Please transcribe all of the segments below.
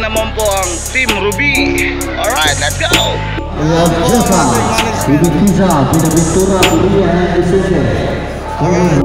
Ayan naman po ang Team Ruby. Alright, let's go! Ayan, Jessa. Pilipinas, Pinabintura, Ruby, and Alright.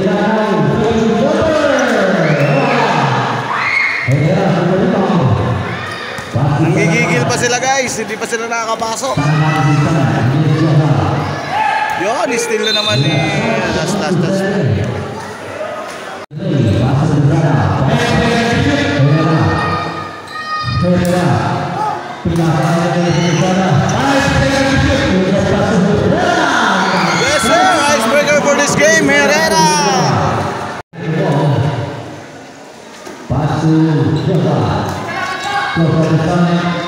pa sila guys, hindi pa sila nakakapasok. Yun, still na naman ni eh. last last last. Yes sir, icebreaker for this game, Herrera! Pasu, Jota, Jota, Jota,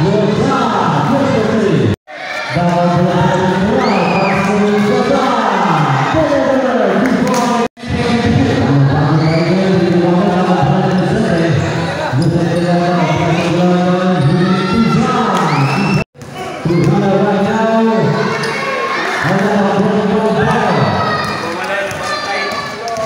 Bravo,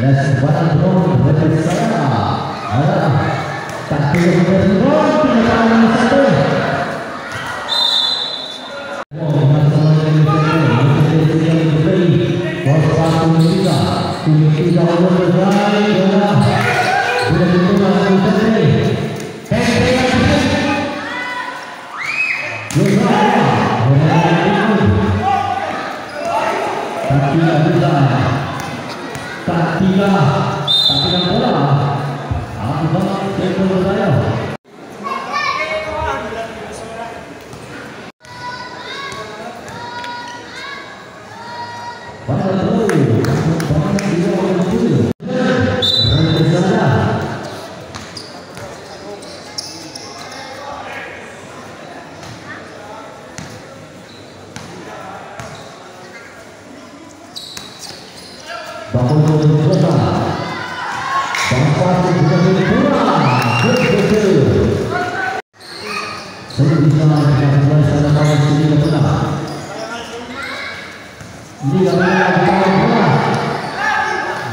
Yes, what a drone, what a sana. Alah, tak kira-kira drone, kita tahu satu. Para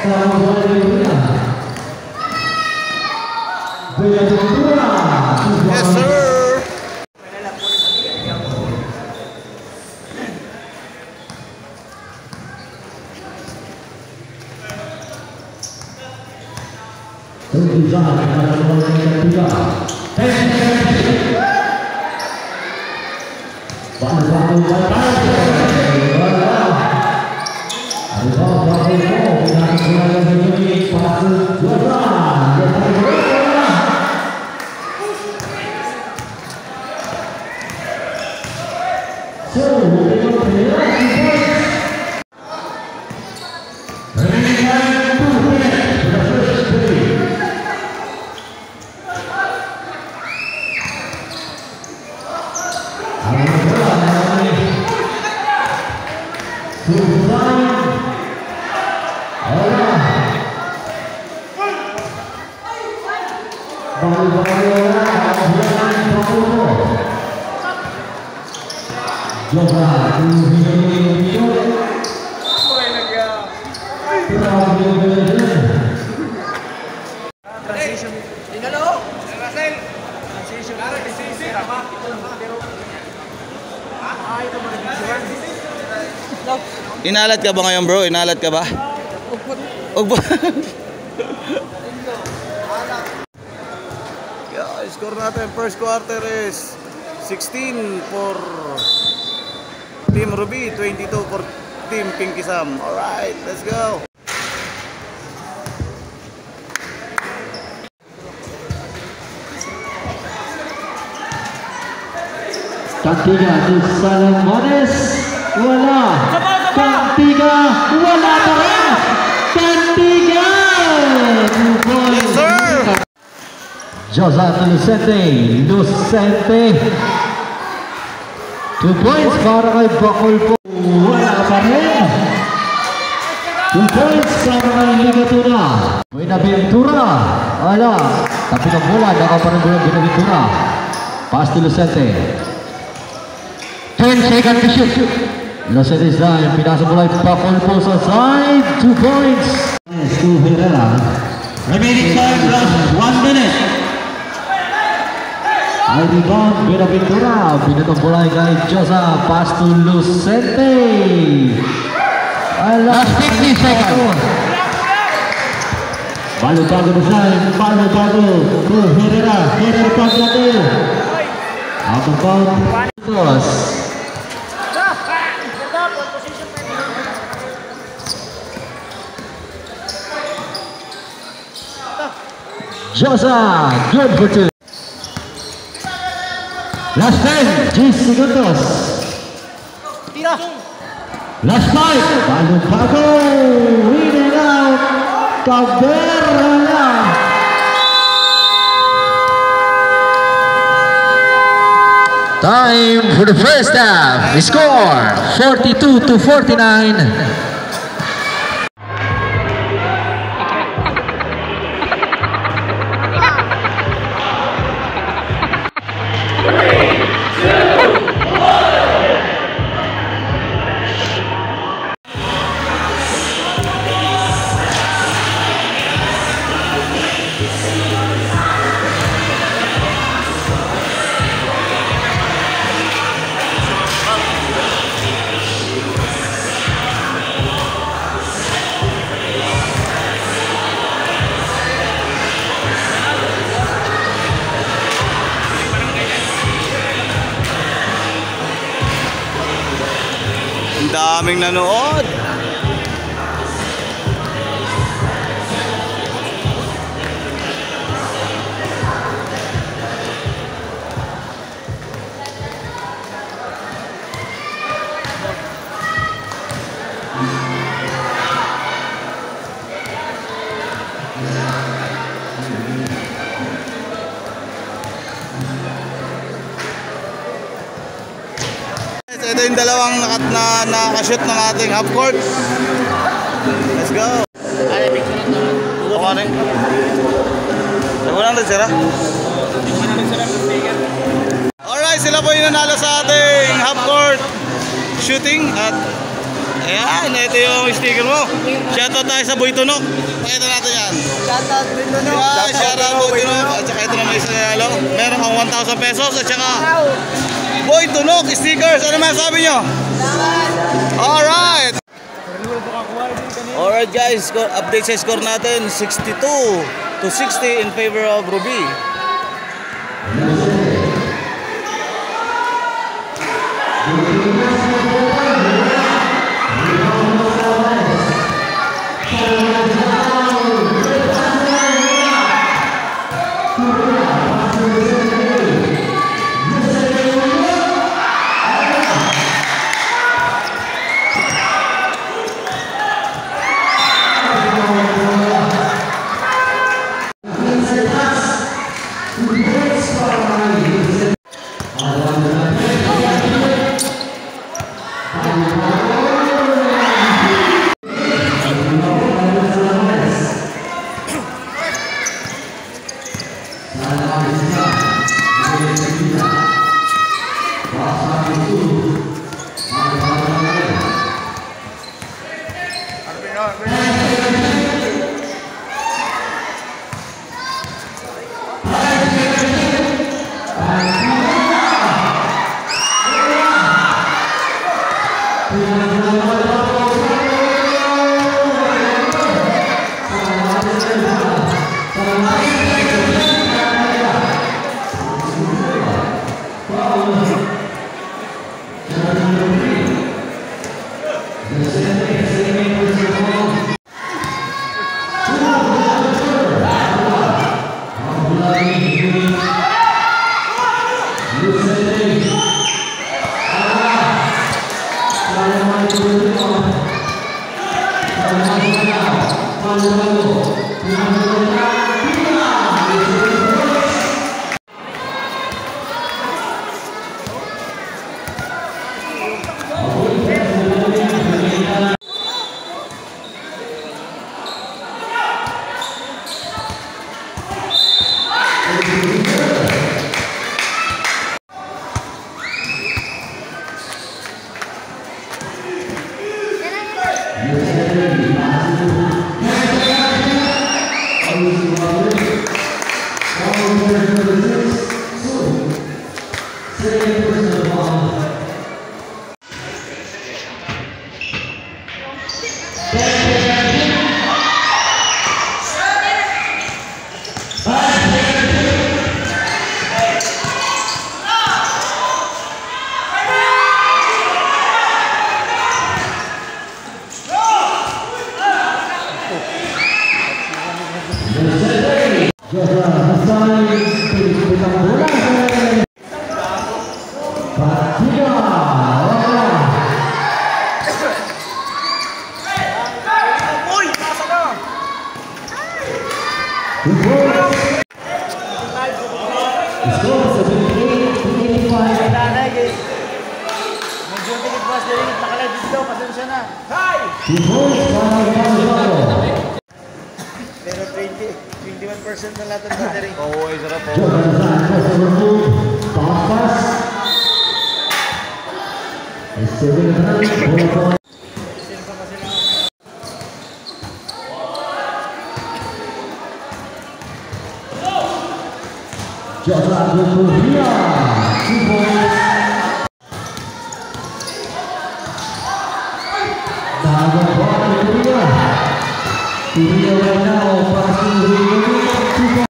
Yes, sir. Tiga, tiga, tiga. Waktu-waktu, waktu 勝負を持っす Inalat ka ba ngayon bro? Inalat ka ba? Ugbot. Ugbot. score natin first quarter is 16 for Team Ruby, 22 for Team Pinky Sam. All right, let's go. Tak tiga di Salamones, wala. Cepat. Ketiga Wanda Tarang Ketiga Josat Lucente Lucente Two points para kay Bakul po Wala pa Two points para kay Ligatuna Buena Ventura Ala Tapi na ada. Nakaparang bola Buena Ventura Pass to Lucente 10 second to shoot Nossa design, pedaço do life para fora de posição, two points. Estou vendo lá. Remaining time plus one minute. Ay, rebound, buena pintura, pinetong bola kay Josa, pass to Lucente. Last 50 seconds. Balo pago na sign, balo pago, to Herrera, Herrera pag-lati. Out of bounds. Josa, good for two. Last ten, 10 segundos. Tira. Last five, Balón Paco, in and out, Cabrera. Time for the first half. The score 42 to 49. kaming nanood. shot na nakashoot ng ating half court. Let's go. Ano rin? Wala rin sila. Alright, sila po yung nanalo sa ating half court shooting at Ayan, ito yung sticker mo. Shoutout tayo sa Boytunok. Pakita natin yan. Shoutout Boytunok. Yeah, shoutout Boytunok. At saka ito na may isa nalo. Meron kang 1,000 pesos at saka Boy Tunok, stickers. Ano masabi nyo? All right, guys, update sa score natin. 62 to 60 in favor of Ruby. Let's go. So, big 8, big 8 points. boss, dinilig nakalive dito. Pasensya na. Hi! Two points, para Pero 20, 21% na lahat ng battery. Oo, ay sarap po. Papas. Ay, 7 points. jogador do Rio, que foi dado a bola do Rio, o Rio vai dar o passe do Rio.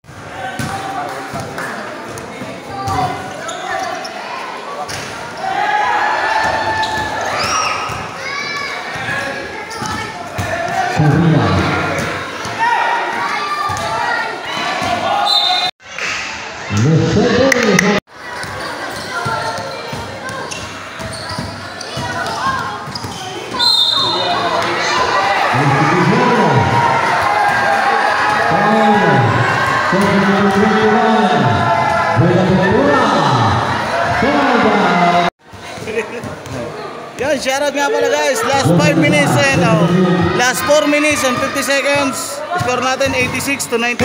Yan, shoutout nga pala guys. Last 5 eh, minutes and oh, last 4 minutes and 50 seconds. Score natin 86 to 98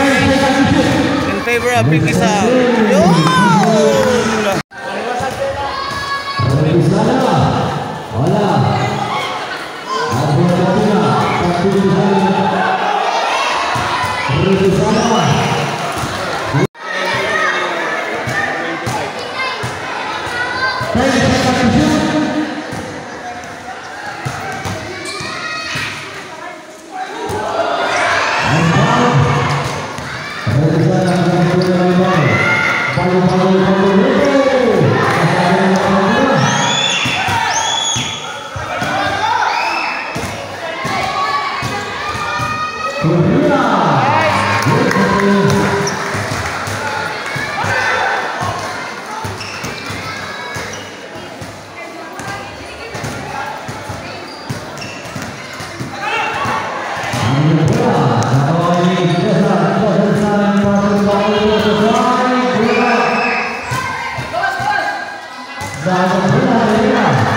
in favor of Pinky Sam. Yo! và chúng ta thấy là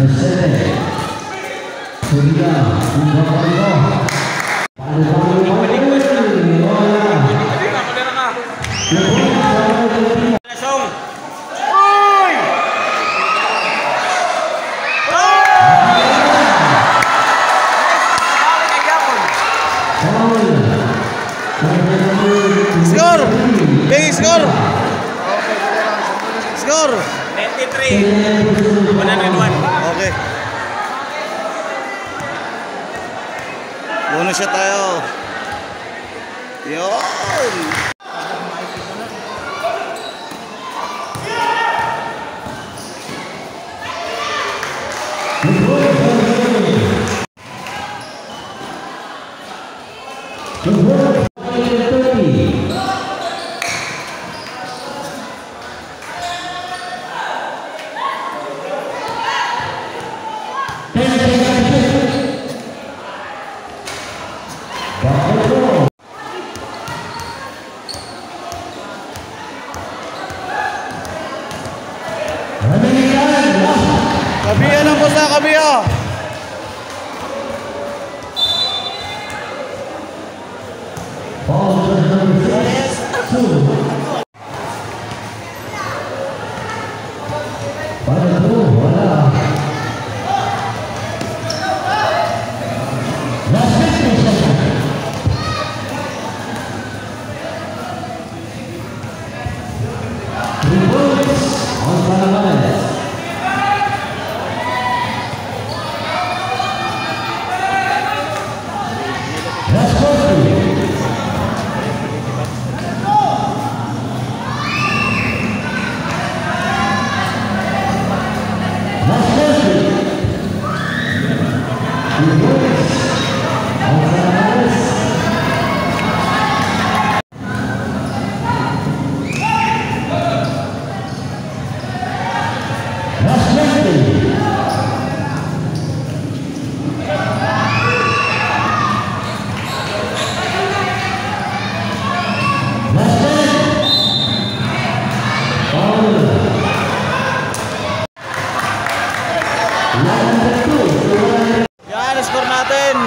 몇 세대 우리가 공부하고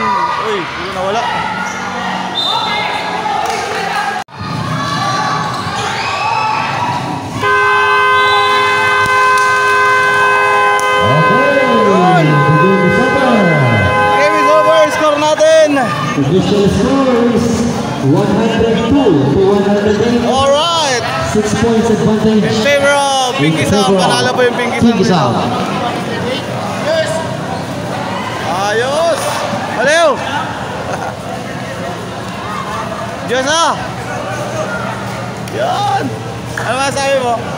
Uy, hindi nawala. Initial score is 102 to 108. All right. Six points advantage. In favor of Pinky Sound. Panalo po yung Pinky Pinky Sound. Diyos ah! Yan! Ano sabi mo?